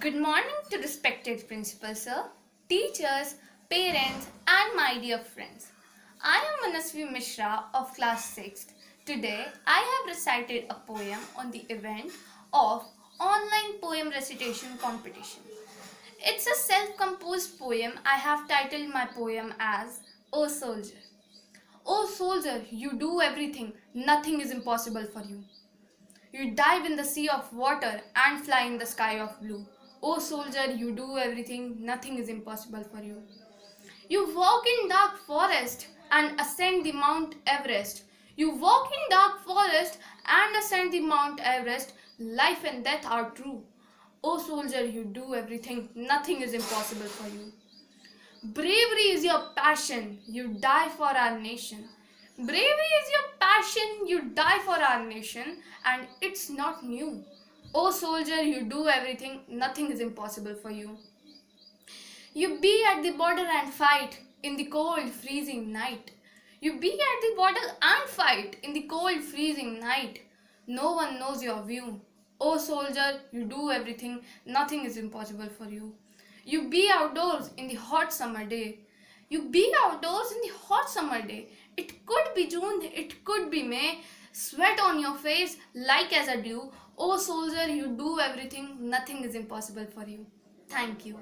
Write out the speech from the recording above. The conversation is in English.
Good morning to respected principal sir, teachers, parents and my dear friends. I am Manasvi Mishra of class 6th. Today I have recited a poem on the event of online poem recitation competition. It's a self-composed poem. I have titled my poem as O Soldier. O soldier, you do everything. Nothing is impossible for you. You dive in the sea of water and fly in the sky of blue. O soldier, you do everything, nothing is impossible for you. You walk in dark forest and ascend the Mount Everest. You walk in dark forest and ascend the Mount Everest. Life and death are true. O soldier, you do everything, nothing is impossible for you. Bravery is your passion, you die for our nation. Bravery is your passion, you die for our nation, and it's not new. O soldier, you do everything, nothing is impossible for you. You be at the border and fight in the cold, freezing night. You be at the border and fight in the cold, freezing night. No one knows your view. Oh, soldier, you do everything, nothing is impossible for you. You be outdoors in the hot summer day. You be outdoors in the hot summer day. It could be June, it could be May. Sweat on your face like as a dew. Oh soldier, you do everything. Nothing is impossible for you. Thank you.